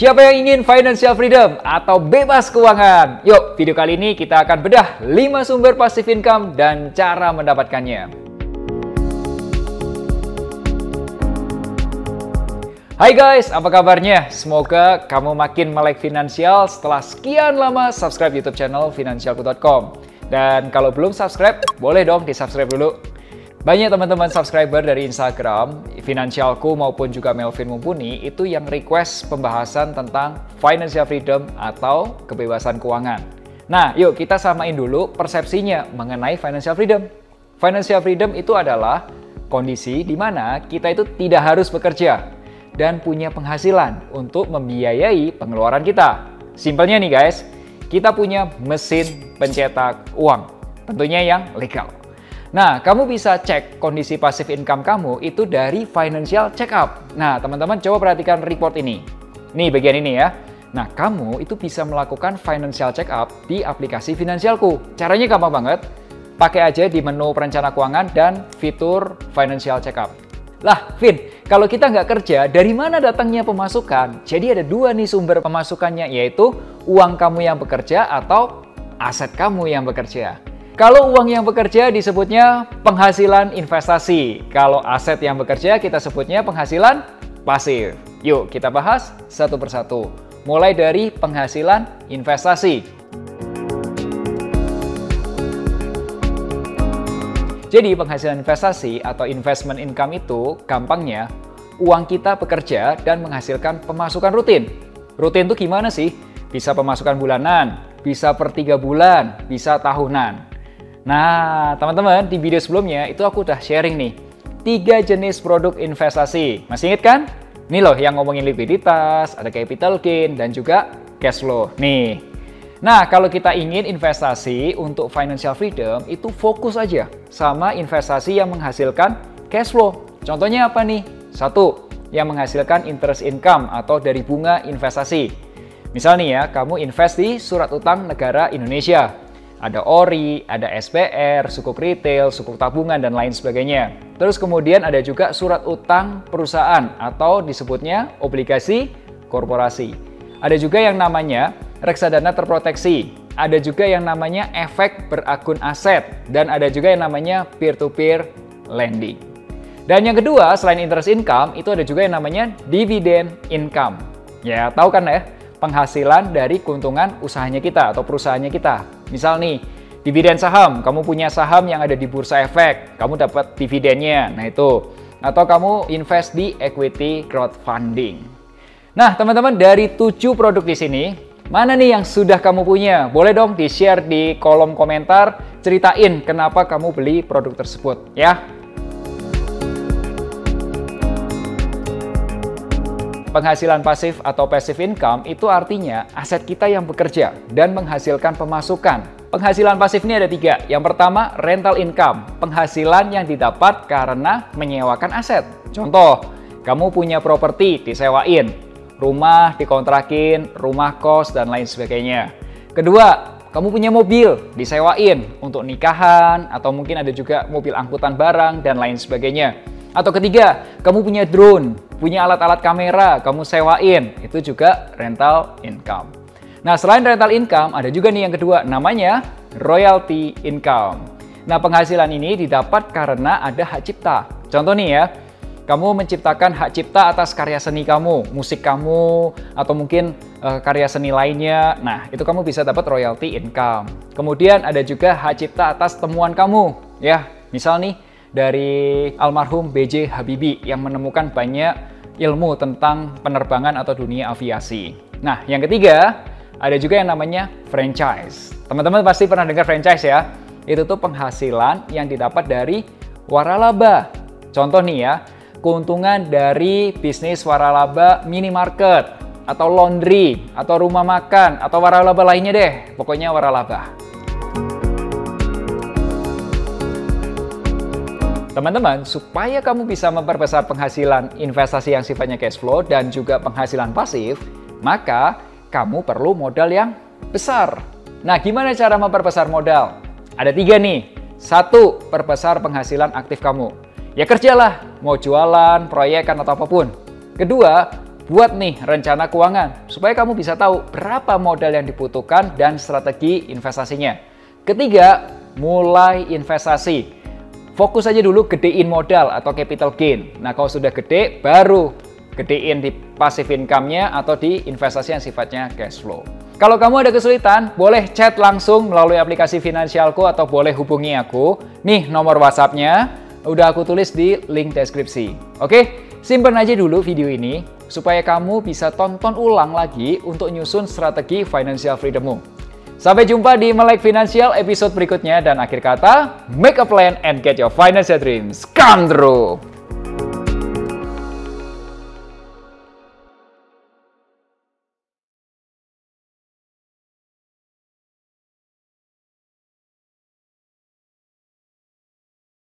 Siapa yang ingin financial freedom atau bebas keuangan? Yuk, video kali ini kita akan bedah 5 sumber passive income dan cara mendapatkannya. Hai guys, apa kabarnya? Semoga kamu makin melek finansial setelah sekian lama subscribe YouTube channel finansialku.com. Dan kalau belum subscribe, boleh dong di subscribe dulu. Banyak teman-teman subscriber dari Instagram, Finansialku maupun juga Melvin Mumpuni itu yang request pembahasan tentang financial freedom atau kebebasan keuangan. Nah, yuk kita samain dulu persepsinya mengenai financial freedom. Financial freedom itu adalah kondisi di mana kita itu tidak harus bekerja dan punya penghasilan untuk membiayai pengeluaran kita. Simpelnya nih guys, kita punya mesin pencetak uang, tentunya yang legal. Nah, kamu bisa cek kondisi pasif income kamu itu dari financial check up. Nah, teman-teman coba perhatikan report ini. Nih bagian ini ya. Nah, kamu itu bisa melakukan financial check up di aplikasi Finansialku. Caranya gampang banget. Pakai aja di menu perencana keuangan dan fitur financial check up. Lah, Vin, kalau kita nggak kerja, dari mana datangnya pemasukan? Jadi ada dua nih sumber pemasukannya, yaitu uang kamu yang bekerja atau aset kamu yang bekerja. Kalau uang yang bekerja disebutnya penghasilan investasi. Kalau aset yang bekerja kita sebutnya penghasilan pasif. Yuk kita bahas satu persatu. Mulai dari penghasilan investasi. Jadi penghasilan investasi atau investment income itu gampangnya uang kita bekerja dan menghasilkan pemasukan rutin. Rutin itu gimana sih? Bisa pemasukan bulanan, bisa per tiga bulan, bisa tahunan. Nah, teman-teman, di video sebelumnya itu aku udah sharing nih, tiga jenis produk investasi. Masih inget kan? Ini loh yang ngomongin likuiditas, ada capital gain, dan juga cash flow. Nih. Nah, kalau kita ingin investasi untuk financial freedom, itu fokus aja sama investasi yang menghasilkan cash flow. Contohnya apa nih? Satu, yang menghasilkan interest income atau dari bunga investasi. Misal nih ya, kamu invest di surat utang negara Indonesia ada ORI, ada SPR, sukuk retail, sukuk tabungan, dan lain sebagainya. Terus kemudian ada juga surat utang perusahaan atau disebutnya obligasi korporasi. Ada juga yang namanya reksadana terproteksi. Ada juga yang namanya efek berakun aset. Dan ada juga yang namanya peer-to-peer -peer lending. Dan yang kedua, selain interest income, itu ada juga yang namanya dividend income. Ya, tahu kan ya? Penghasilan dari keuntungan usahanya kita atau perusahaannya kita. Misal nih, dividen saham, kamu punya saham yang ada di bursa efek, kamu dapat dividennya. Nah, itu. Atau kamu invest di equity crowdfunding. Nah, teman-teman, dari tujuh produk di sini, mana nih yang sudah kamu punya? Boleh dong di-share di kolom komentar, ceritain kenapa kamu beli produk tersebut, ya. Penghasilan pasif atau passive income itu artinya aset kita yang bekerja dan menghasilkan pemasukan. Penghasilan pasif ini ada tiga. Yang pertama, rental income. Penghasilan yang didapat karena menyewakan aset. Contoh, kamu punya properti disewain. Rumah dikontrakin, rumah kos, dan lain sebagainya. Kedua, kamu punya mobil disewain untuk nikahan, atau mungkin ada juga mobil angkutan barang, dan lain sebagainya. Atau ketiga, kamu punya drone punya alat-alat kamera, kamu sewain, itu juga rental income. Nah, selain rental income, ada juga nih yang kedua, namanya royalty income. Nah, penghasilan ini didapat karena ada hak cipta. Contoh nih ya, kamu menciptakan hak cipta atas karya seni kamu, musik kamu, atau mungkin uh, karya seni lainnya. Nah, itu kamu bisa dapat royalty income. Kemudian ada juga hak cipta atas temuan kamu, ya. Misal nih, dari almarhum B.J. Habibie yang menemukan banyak ilmu tentang penerbangan atau dunia aviasi. Nah, yang ketiga, ada juga yang namanya franchise. Teman-teman pasti pernah dengar franchise ya? Itu tuh penghasilan yang didapat dari waralaba. Contoh nih ya, keuntungan dari bisnis waralaba minimarket, atau laundry, atau rumah makan, atau waralaba lainnya deh. Pokoknya waralaba. Teman-teman, supaya kamu bisa memperbesar penghasilan investasi yang sifatnya cash flow dan juga penghasilan pasif, maka kamu perlu modal yang besar. Nah, gimana cara memperbesar modal? Ada tiga nih. Satu, perbesar penghasilan aktif kamu. Ya kerjalah, mau jualan, proyekan, atau apa pun. Kedua, buat nih rencana keuangan supaya kamu bisa tahu berapa modal yang dibutuhkan dan strategi investasinya. Ketiga, mulai investasi. Fokus aja dulu gedein modal atau capital gain. Nah, kalau sudah gede, baru gedein di passive income-nya atau di investasi yang sifatnya cash flow. Kalau kamu ada kesulitan, boleh chat langsung melalui aplikasi Finansialku atau boleh hubungi aku. Nih nomor WhatsApp-nya, udah aku tulis di link deskripsi. Oke, simpen aja dulu video ini supaya kamu bisa tonton ulang lagi untuk nyusun strategi financial freedommu. Sampai jumpa di Melek Financial episode berikutnya dan akhir kata, make a plan and get your financial dreams come true.